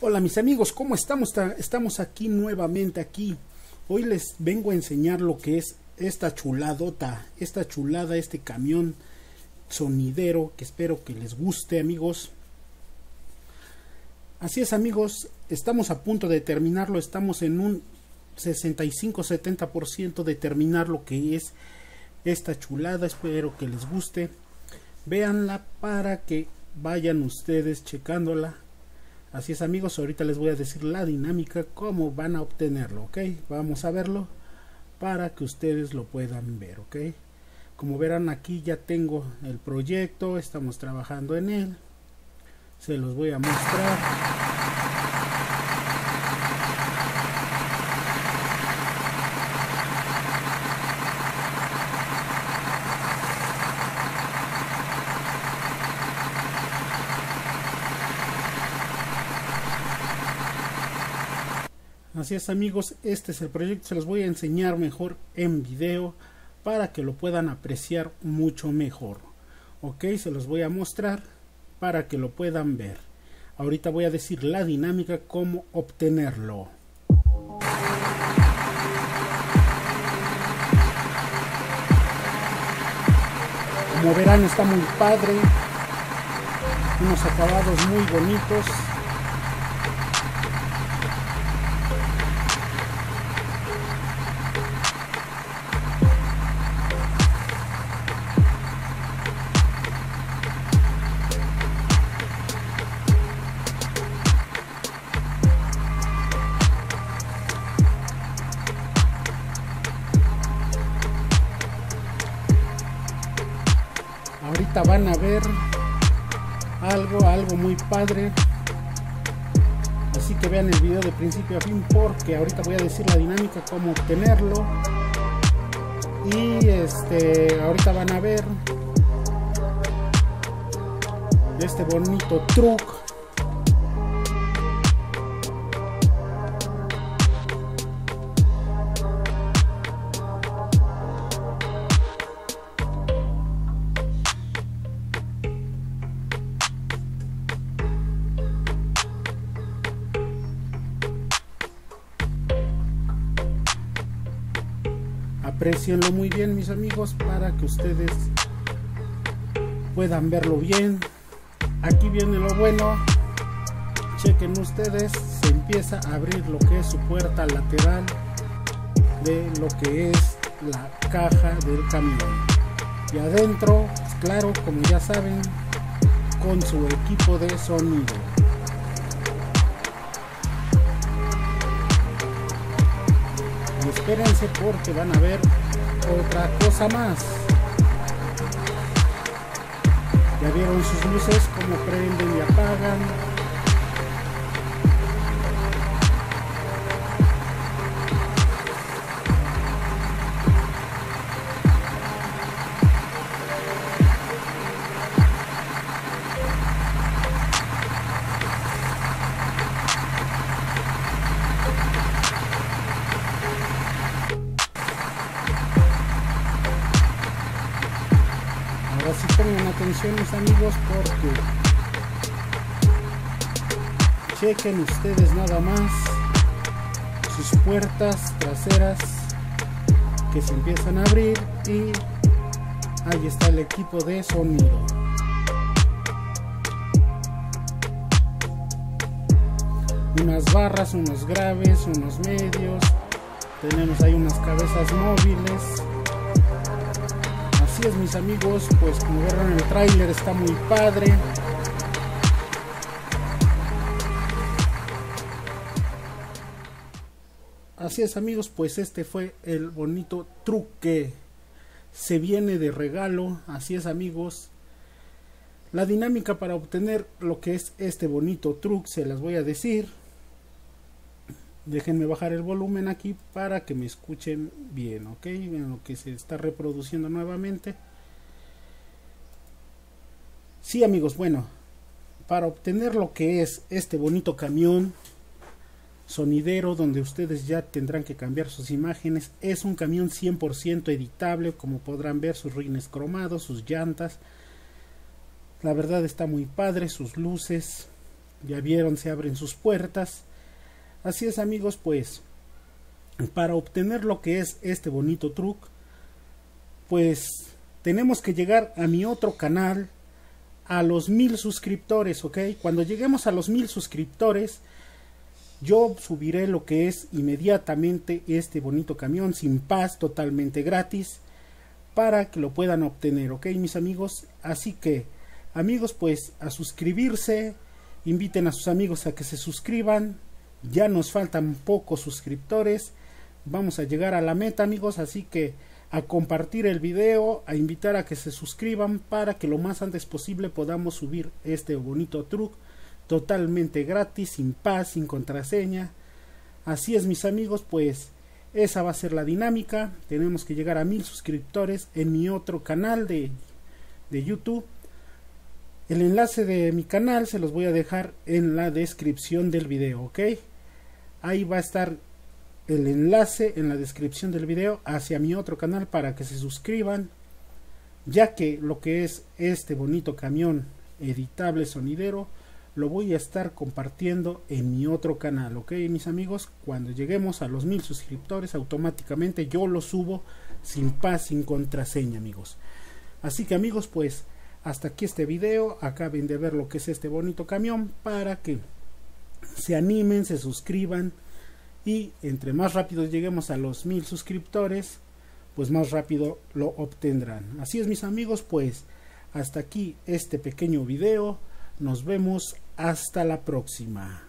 Hola mis amigos, ¿cómo estamos? Estamos aquí nuevamente aquí. Hoy les vengo a enseñar lo que es esta chuladota, esta chulada, este camión sonidero que espero que les guste amigos. Así es amigos, estamos a punto de terminarlo, estamos en un 65-70% de terminar lo que es esta chulada, espero que les guste. Véanla para que vayan ustedes checándola Así es amigos, ahorita les voy a decir la dinámica, cómo van a obtenerlo, ¿ok? Vamos a verlo para que ustedes lo puedan ver, ¿ok? Como verán aquí ya tengo el proyecto, estamos trabajando en él. Se los voy a mostrar. Así es amigos, este es el proyecto, se los voy a enseñar mejor en video para que lo puedan apreciar mucho mejor. Ok, se los voy a mostrar para que lo puedan ver. Ahorita voy a decir la dinámica, cómo obtenerlo. Como verán está muy padre, unos acabados muy bonitos. Ahorita van a ver algo, algo muy padre. Así que vean el video de principio a fin porque ahorita voy a decir la dinámica, cómo obtenerlo. Y este, ahorita van a ver este bonito truco aprecienlo muy bien mis amigos para que ustedes puedan verlo bien. Aquí viene lo bueno. Chequen ustedes se empieza a abrir lo que es su puerta lateral de lo que es la caja del camión. Y adentro pues claro como ya saben con su equipo de sonido espérense porque van a ver otra cosa más. Ya vieron sus luces como prenden y apagan. Así pongan atención mis amigos porque chequen ustedes nada más sus puertas traseras que se empiezan a abrir y ahí está el equipo de sonido. Unas barras, unos graves, unos medios. Tenemos ahí unas cabezas móviles así es mis amigos, pues como vieron el tráiler está muy padre. Así es amigos, pues este fue el bonito truque. Se viene de regalo, así es amigos. La dinámica para obtener lo que es este bonito truque se las voy a decir déjenme bajar el volumen aquí para que me escuchen bien ok vean lo que se está reproduciendo nuevamente. Sí amigos bueno para obtener lo que es este bonito camión sonidero donde ustedes ya tendrán que cambiar sus imágenes es un camión 100% editable como podrán ver sus rines cromados sus llantas. La verdad está muy padre sus luces ya vieron se abren sus puertas así es amigos pues para obtener lo que es este bonito truck pues tenemos que llegar a mi otro canal a los mil suscriptores, ¿ok? Cuando lleguemos a los mil suscriptores, yo subiré lo que es inmediatamente este bonito camión sin paz, totalmente gratis, para que lo puedan obtener, ¿ok, mis amigos? Así que, amigos, pues a suscribirse, inviten a sus amigos a que se suscriban, ya nos faltan pocos suscriptores, vamos a llegar a la meta, amigos, así que a compartir el video, a invitar a que se suscriban para que lo más antes posible podamos subir este bonito truc totalmente gratis, sin paz, sin contraseña. Así es mis amigos, pues esa va a ser la dinámica. Tenemos que llegar a mil suscriptores en mi otro canal de, de YouTube. El enlace de mi canal se los voy a dejar en la descripción del video, ¿ok? Ahí va a estar el enlace en la descripción del video hacia mi otro canal para que se suscriban ya que lo que es este bonito camión editable sonidero lo voy a estar compartiendo en mi otro canal ok mis amigos cuando lleguemos a los mil suscriptores automáticamente yo lo subo sin paz sin contraseña amigos así que amigos pues hasta aquí este video acaben de ver lo que es este bonito camión para que se animen se suscriban y entre más rápido lleguemos a los mil suscriptores pues más rápido lo obtendrán. Así es mis amigos pues hasta aquí este pequeño video. Nos vemos hasta la próxima